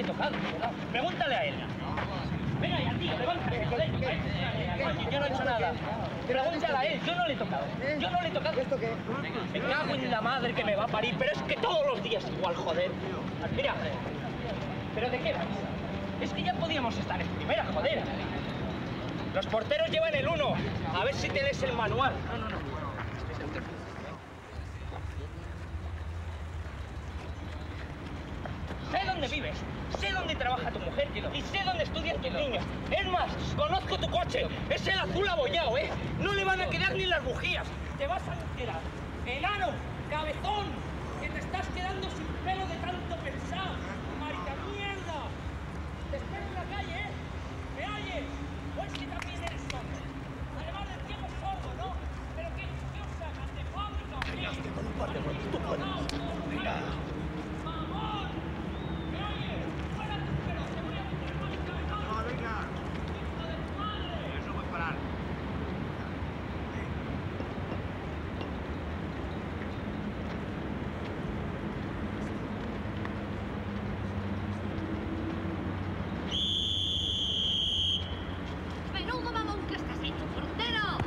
he tocado. Pregúntale a él. Venga ya, tío, levántate, joder. Yo no he hecho nada. Pregúntale a él, yo no le he tocado. Yo no le he tocado. ¿Esto qué? Me cago en la madre que me va a parir, pero es que todos los días igual, joder. Mira, ¿pero de qué vais? Es que ya podíamos estar en primera, joder. Los porteros llevan el uno. A ver si te lees el manual. No, no, no. Sé dónde vives, sé dónde trabaja tu mujer y sé dónde estudian tus niños. Es más, conozco tu coche. Es el azul abollado, ¿eh? No le van a quedar ni las bujías. Te vas a enterar. Enano, cabezón, que te estás quedando sin pelo de tanto pensar. Marica mierda. Te espero en la calle, ¿eh? ¿Me oyes? ¿O es que también eres sordo? Además del ciego sordo, ¿no? ¿Pero qué, qué os sacan de fábrica? o qué? con un par de golpes, tú puedes. Venga. ¡Mamón! ¿Me oyes? ¡Fuera tus pelos! ¡Te voy a meter más cabezón! No, venga. ¡Hijo de tu madre! Eso puede parar. ¡Menudo mamón que estás hecho, portero!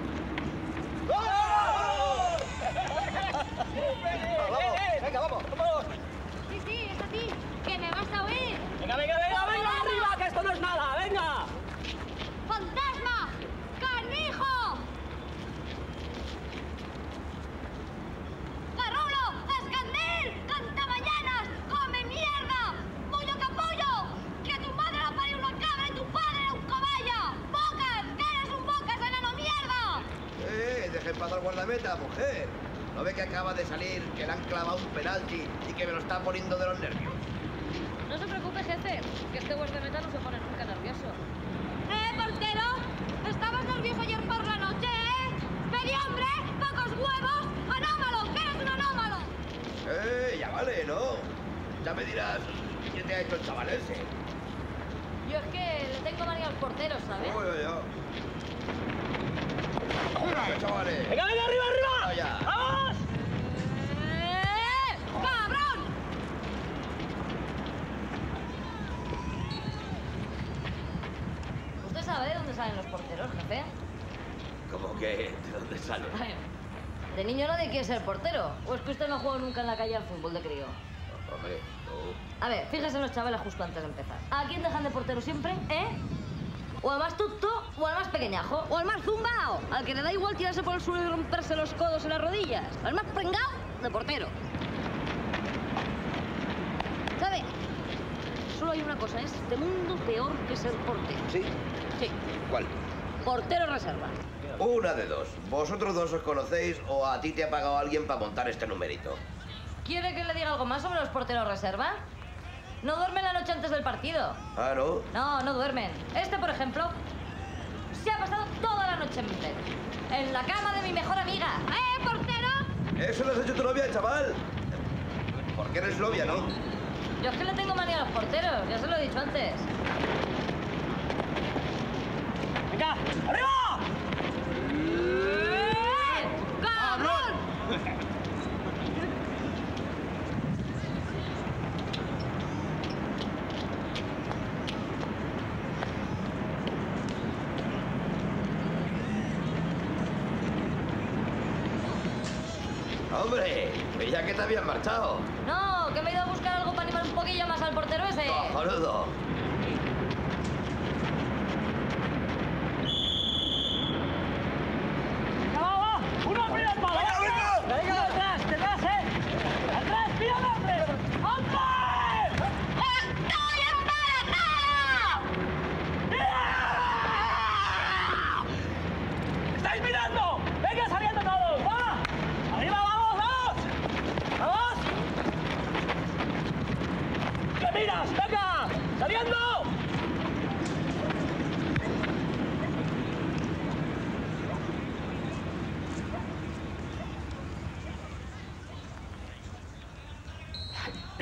Venga, vamos, vamos. Sí, sí, es a ti, que me vas a oír. ¡Venga, venga, venga, venga! ¡Arriba, que esto no es nada! ¡Venga! ¡Fantasma! ¡Canijo! ¡Garrulo! ¡Escandil! ¡Cantamañanas! ¡Come mierda! ¡Pollo capullo! ¡Que tu madre la parió una cabra y tu padre era un cobaya! ¡Bocas! ¡Que eres un bocas, enano mierda! Pasar guardameta, mujer. ¿No ve que acaba de salir, que le han clavado un penalti y que me lo está poniendo de los nervios? No se preocupe, jefe, que este guardameta no se pone nunca nervioso. ¡Eh, portero! ¿Estabas nervioso ayer por la noche, eh? ¡Medio hombre! ¡Pocos huevos! ¡Anómalo! ¡Que eres un anómalo! Eh, ya vale, ¿no? Ya me dirás qué te ha hecho el chaval ese. Yo es que le tengo manía al portero, ¿sabes? Uy, uy, uy. ¡Venga, chavales! ¡Venga, venga, arriba, arriba! ¡Vamos! ¡Eh! ¡Cabrón! ¿Usted sabe de dónde salen los porteros, jefe? ¿Cómo que? ¿De dónde sale? Ay, De niño nadie quiere ser portero. ¿O es que usted no ha jugado nunca en la calle al fútbol de crío? Hombre, no. A ver, fíjese en los chavales justo antes de empezar. ¿A quién dejan de portero siempre, eh? O al más tuto o al más pequeñajo. O al más zumbao. Al que le da igual tirarse por el suelo y romperse los codos y las rodillas. Al más prengao de portero. ¿Sabe? Solo hay una cosa en este mundo peor que ser portero. ¿Sí? Sí, ¿Cuál? portero reserva. Una de dos. Vosotros dos os conocéis o a ti te ha pagado alguien para montar este numerito. ¿Quiere que le diga algo más sobre los porteros reserva? No duermen la noche antes del partido. Ah, ¿no? No, no duermen. Este, por ejemplo, se ha pasado toda la noche en bed. En la cama de mi mejor amiga. ¡Eh, portero! Eso lo has hecho tu novia, chaval. Porque eres novia, ¿no? Yo es que le tengo manía a los porteros, ya se lo he dicho antes. ¡Venga! ¡Arriba! ¡Eh! ¡Cabrón! Hombre, ya que te habían marchado. No, que me he ido a buscar algo para animar un poquillo más al portero ese. Cojonudo.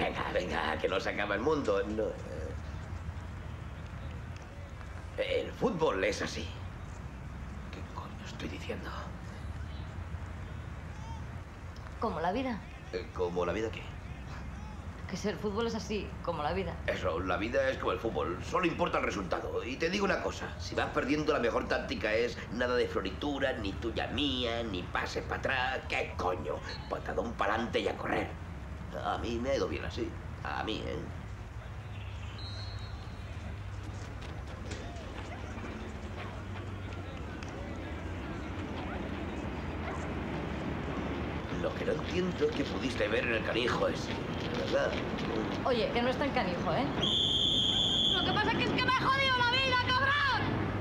Venga, venga, que no se acaba el mundo. Eh, el fútbol es así. ¿Qué coño estoy diciendo? Como la vida. Eh, ¿Como la vida qué? Que ser fútbol es así, como la vida. Eso, la vida es como el fútbol, solo importa el resultado. Y te digo una cosa, si vas perdiendo la mejor táctica es nada de florituras, ni tuya mía, ni pases para atrás, qué coño, patadón para adelante y a correr. A mí me ha ido bien así. A mí, ¿eh? Lo que no entiendo es que pudiste ver en el canijo ese, ¿verdad? Oye, que no es tan canijo, ¿eh? Lo que pasa es que es que me ha jodido la vida, cabrón.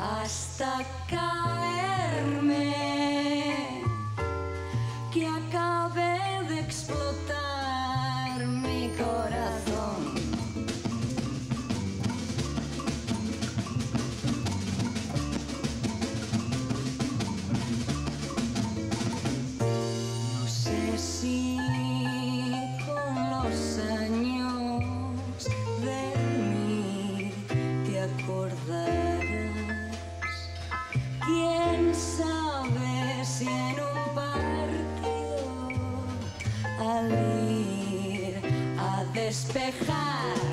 hasta caerme. despejar.